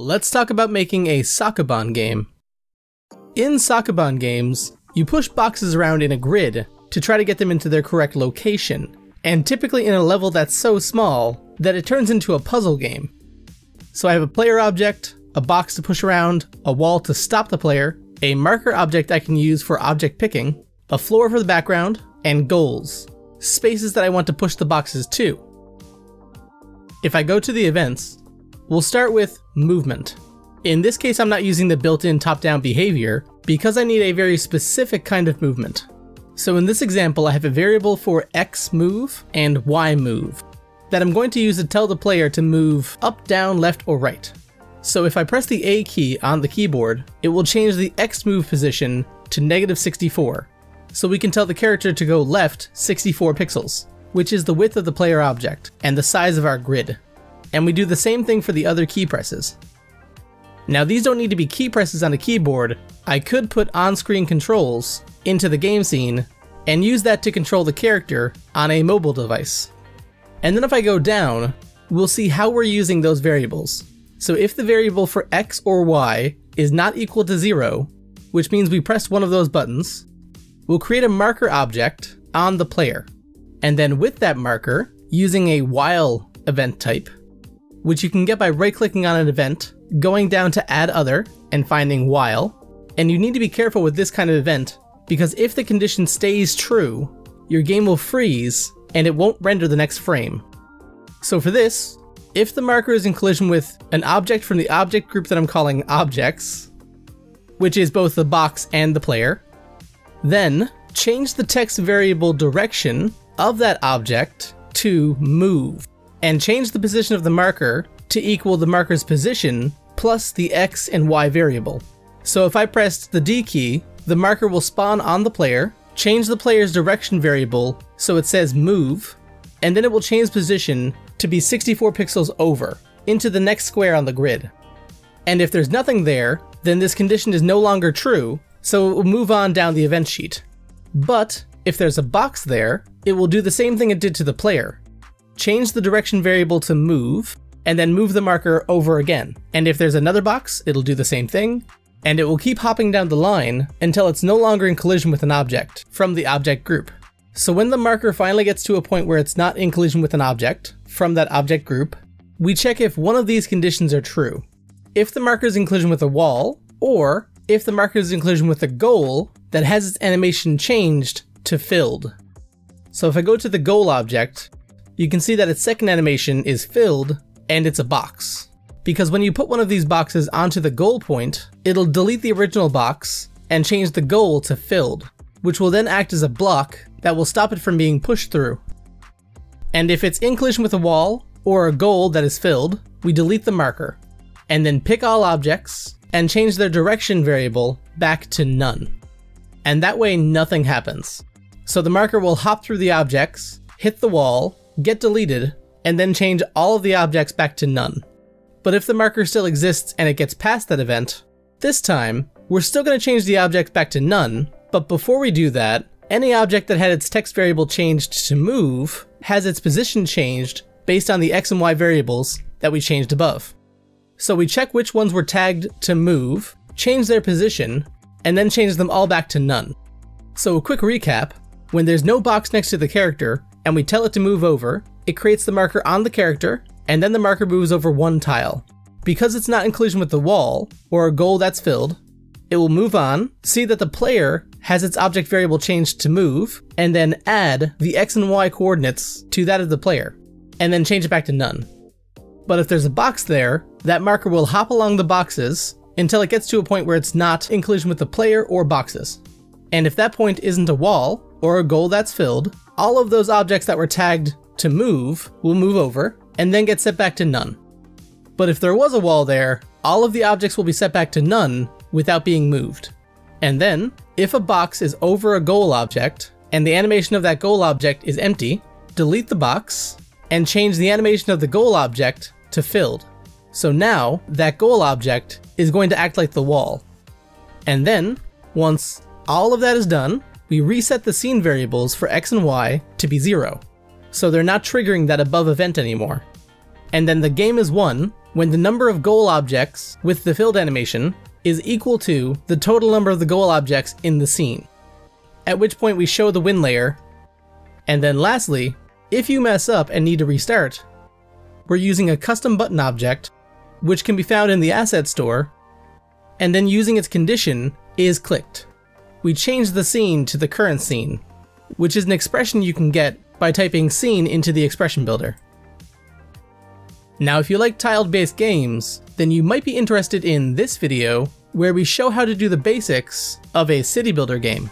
Let's talk about making a Sokoban game. In Sokoban games, you push boxes around in a grid to try to get them into their correct location, and typically in a level that's so small that it turns into a puzzle game. So I have a player object, a box to push around, a wall to stop the player, a marker object I can use for object picking, a floor for the background, and goals, spaces that I want to push the boxes to. If I go to the events, we'll start with movement. In this case, I'm not using the built-in top-down behavior because I need a very specific kind of movement. So in this example, I have a variable for X move and Y move that I'm going to use to tell the player to move up, down, left, or right. So if I press the A key on the keyboard, it will change the X move position to negative 64. So we can tell the character to go left 64 pixels, which is the width of the player object and the size of our grid. And we do the same thing for the other key presses. Now these don't need to be key presses on a keyboard, I could put on-screen controls into the game scene and use that to control the character on a mobile device. And then if I go down, we'll see how we're using those variables. So if the variable for X or Y is not equal to zero, which means we press one of those buttons, we'll create a marker object on the player. And then with that marker, using a while event type, which you can get by right clicking on an event, going down to add other, and finding while. And you need to be careful with this kind of event, because if the condition stays true, your game will freeze and it won't render the next frame. So for this, if the marker is in collision with an object from the object group that I'm calling objects, which is both the box and the player, then change the text variable direction of that object to move, and change the position of the marker to equal the marker's position plus the x and y variable. So if I pressed the D key, the marker will spawn on the player, change the player's direction variable so it says move, and then it will change position to be 64 pixels over, into the next square on the grid. And if there's nothing there, then this condition is no longer true, so it will move on down the event sheet. But if there's a box there, it will do the same thing it did to the player. Change the direction variable to move, and then move the marker over again. And if there's another box, it'll do the same thing, and it will keep hopping down the line until it's no longer in collision with an object from the object group. So when the marker finally gets to a point where it's not in collision with an object from that object group, we check if one of these conditions are true. If the marker is in collision with a wall, or if the marker is in collision with a goal that has its animation changed to filled. So if I go to the goal object, you can see that its second animation is filled and it's a box. Because when you put one of these boxes onto the goal point, it'll delete the original box and change the goal to filled, which will then act as a block that will stop it from being pushed through. And if it's in collision with a wall or a goal that is filled, we delete the marker, and then pick all objects and change their direction variable back to none. And that way nothing happens. So the marker will hop through the objects, hit the wall, get deleted, and then change all of the objects back to none. But if the marker still exists and it gets past that event, this time, we're still going to change the object back to none, but before we do that, any object that had its text variable changed to move has its position changed based on the x and y variables that we changed above. So we check which ones were tagged to move, change their position, and then change them all back to none. So a quick recap, when there's no box next to the character, and we tell it to move over, it creates the marker on the character, and then the marker moves over one tile. Because it's not in collision with the wall, or a goal that's filled, it will move on, see that the player has its object variable changed to move, and then add the x and y coordinates to that of the player, and then change it back to none. But if there's a box there, that marker will hop along the boxes until it gets to a point where it's not in collision with the player or boxes. And if that point isn't a wall, or a goal that's filled, all of those objects that were tagged to move will move over, and then get set back to none. But if there was a wall there, all of the objects will be set back to none without being moved. And then, if a box is over a goal object, and the animation of that goal object is empty, delete the box, and change the animation of the goal object to filled. So now, that goal object is going to act like the wall. And then, once all of that is done, we reset the scene variables for x and y to be 0. So they're not triggering that above event anymore. And then the game is won when the number of goal objects with the filled animation is equal to the total number of the goal objects in the scene. At which point we show the win layer. And then lastly, if you mess up and need to restart, we're using a custom button object, which can be found in the asset store, and then using its condition is clicked. We change the scene to the current scene, which is an expression you can get by typing scene into the expression builder. Now if you like tiled-based games, then you might be interested in this video where we show how to do the basics of a city builder game.